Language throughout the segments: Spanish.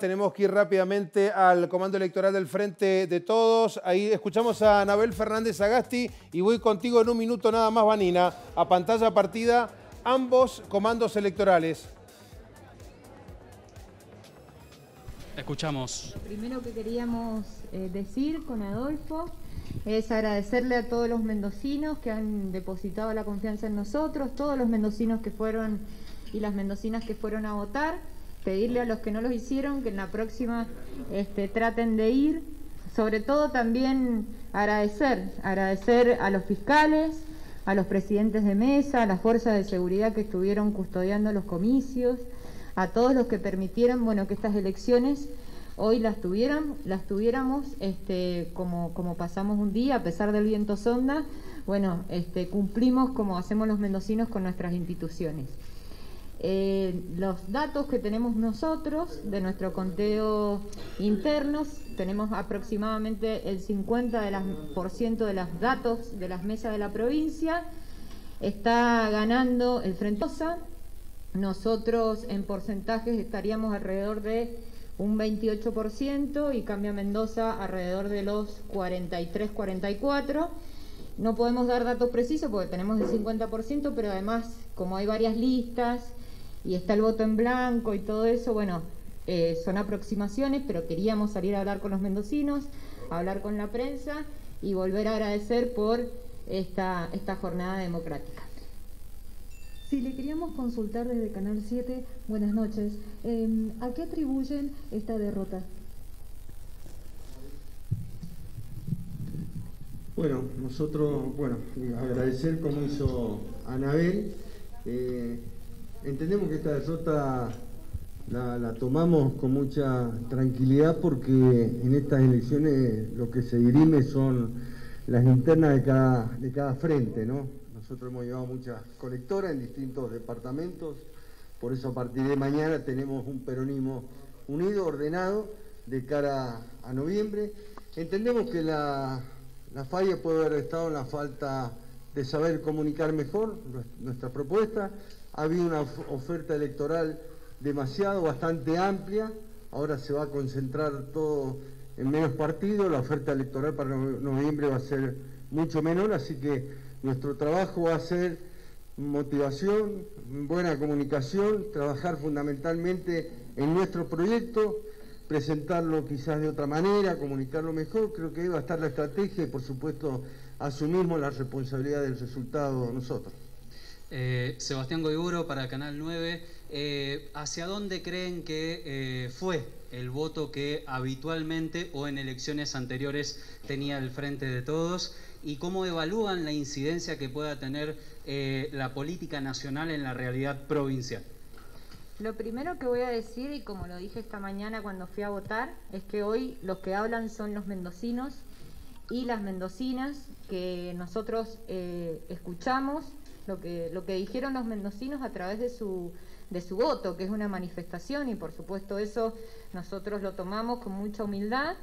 Tenemos que ir rápidamente al comando electoral del Frente de Todos. Ahí escuchamos a Anabel Fernández Agasti y voy contigo en un minuto nada más, Vanina, a pantalla partida, ambos comandos electorales. Escuchamos. Lo primero que queríamos eh, decir con Adolfo es agradecerle a todos los mendocinos que han depositado la confianza en nosotros, todos los mendocinos que fueron y las mendocinas que fueron a votar pedirle a los que no lo hicieron que en la próxima este, traten de ir. Sobre todo también agradecer, agradecer a los fiscales, a los presidentes de mesa, a las fuerzas de seguridad que estuvieron custodiando los comicios, a todos los que permitieron bueno, que estas elecciones hoy las tuvieran, las tuviéramos este, como, como pasamos un día, a pesar del viento sonda, bueno, este, cumplimos como hacemos los mendocinos con nuestras instituciones. Eh, los datos que tenemos nosotros de nuestro conteo internos, tenemos aproximadamente el 50% de, las, por ciento de los datos de las mesas de la provincia. Está ganando el Frentosa. Nosotros en porcentajes estaríamos alrededor de un 28% y Cambia Mendoza alrededor de los 43-44%. No podemos dar datos precisos porque tenemos el 50%, pero además, como hay varias listas, y está el voto en blanco y todo eso, bueno, eh, son aproximaciones, pero queríamos salir a hablar con los mendocinos, hablar con la prensa y volver a agradecer por esta, esta jornada democrática. Sí, le queríamos consultar desde Canal 7, buenas noches, em, ¿a qué atribuyen esta derrota? Bueno, nosotros, bueno, agradecer como hizo Anabel. Eh, Entendemos que esta derrota la, tomamos con mucha tranquilidad porque en estas elecciones lo que se dirime son las linternas de cada, de cada frente, ¿no? Nosotros hemos llevado muchas colectoras en distintos departamentos, por eso a partir de mañana tenemos un peronismo unido, ordenado, de cara a noviembre. Entendemos que la, la falla puede haber estado en la falta de saber comunicar mejor nuestra propuesta, ha habido una oferta electoral demasiado, bastante amplia, ahora se va a concentrar todo en menos partidos, la oferta electoral para noviembre va a ser mucho menor, así que nuestro trabajo va a ser motivación, buena comunicación, trabajar fundamentalmente en nuestro proyecto, presentarlo quizás de otra manera, comunicarlo mejor, creo que ahí va a estar la estrategia y por supuesto asumimos la responsabilidad del resultado nosotros. Eh, Sebastián Goiguro para Canal 9. Eh, ¿Hacia dónde creen que eh, fue el voto que habitualmente o en elecciones anteriores tenía el Frente de Todos? ¿Y cómo evalúan la incidencia que pueda tener la política nacional en la realidad provincial? Lo primero que voy a decir, y como lo dije esta mañana cuando fui a votar, es que hoy los que hablan son los mendocinos y las mendocinas que nosotros escuchamos lo que, lo que dijeron los mendocinos a través de su, de su voto, que es una manifestación y por supuesto eso nosotros lo tomamos con mucha humildad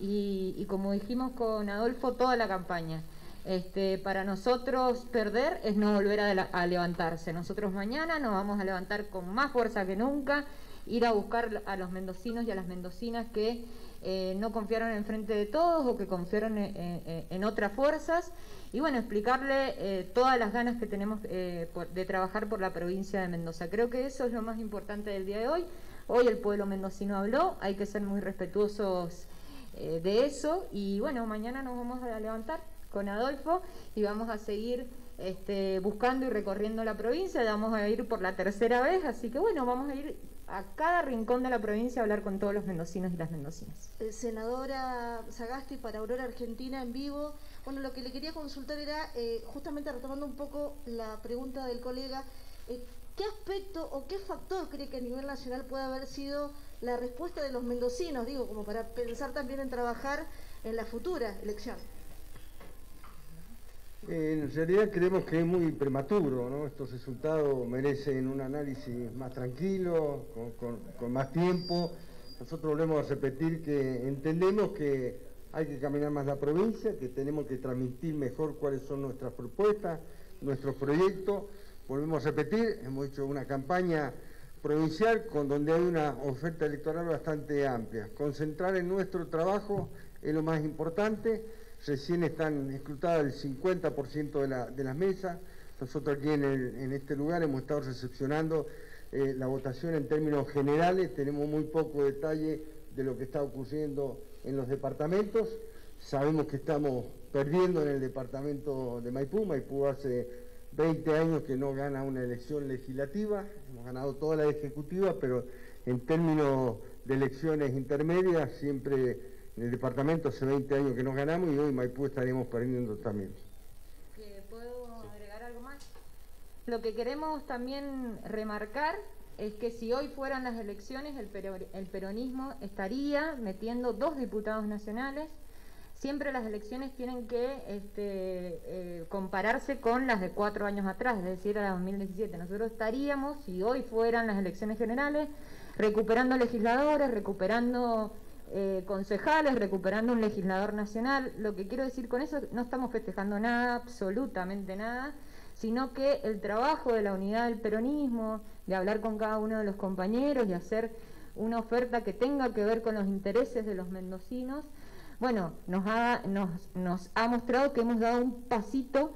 y, como dijimos con Adolfo, toda la campaña. Este, para nosotros perder es no volver a, levantarse. Nosotros mañana nos vamos a levantar con más fuerza que nunca, ir a buscar a los mendocinos y a las mendocinas que eh, no confiaron en frente de todos o que confiaron en, otras fuerzas. Y bueno, explicarle eh, todas las ganas que tenemos eh, de trabajar por la provincia de Mendoza. Creo que eso es lo más importante del día de hoy. Hoy el pueblo mendocino habló, hay que ser muy respetuosos de eso. Y bueno, mañana nos vamos a levantar con Adolfo y vamos a seguir este, buscando y recorriendo la provincia. Vamos a ir por la tercera vez, así que bueno, vamos a ir a cada rincón de la provincia hablar con todos los mendocinos y las mendocinas. Eh, senadora Sagasti para Aurora Argentina en vivo. Bueno, lo que le quería consultar era, eh, justamente retomando un poco la pregunta del colega, eh, ¿qué aspecto o qué factor cree que a nivel nacional puede haber sido la respuesta de los mendocinos, digo, como para pensar también en trabajar en la futura elección? En realidad creemos que es muy prematuro, ¿no? Estos resultados merecen un análisis más tranquilo, con, más tiempo. Nosotros volvemos a repetir que entendemos que hay que caminar más la provincia, que tenemos que transmitir mejor cuáles son nuestras propuestas, nuestros proyectos. Volvemos a repetir, hemos hecho una campaña provincial con donde hay una oferta electoral bastante amplia. Concentrar en nuestro trabajo es lo más importante. Recién están escrutadas el 50% de, de, las mesas. Nosotros aquí en, este lugar hemos estado recepcionando eh, la votación en términos generales. Tenemos muy poco detalle de lo que está ocurriendo en los departamentos. Sabemos que estamos perdiendo en el departamento de Maipú. Maipú hace 20 años que no gana una elección legislativa, hemos ganado toda la ejecutiva, pero en términos de elecciones intermedias, siempre en el departamento hace 20 años que no ganamos y hoy Maipú estaríamos perdiendo también. ¿Puedo agregar algo más? Lo que queremos también remarcar es que si hoy fueran las elecciones, el peronismo estaría metiendo dos diputados nacionales, siempre las elecciones tienen que este, eh, compararse con las de cuatro años atrás, es decir, a la 2017. Nosotros estaríamos, si hoy fueran las elecciones generales, recuperando legisladores, recuperando eh, concejales, recuperando un legislador nacional. Lo que quiero decir con eso, no estamos festejando nada, absolutamente nada, sino que el trabajo de la unidad del peronismo, de hablar con cada uno de los compañeros y hacer una oferta que tenga que ver con los intereses de los mendocinos, bueno, nos ha, nos, nos ha mostrado que hemos dado un pasito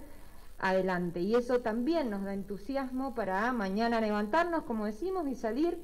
adelante y eso también nos da entusiasmo para mañana levantarnos, como decimos, y salir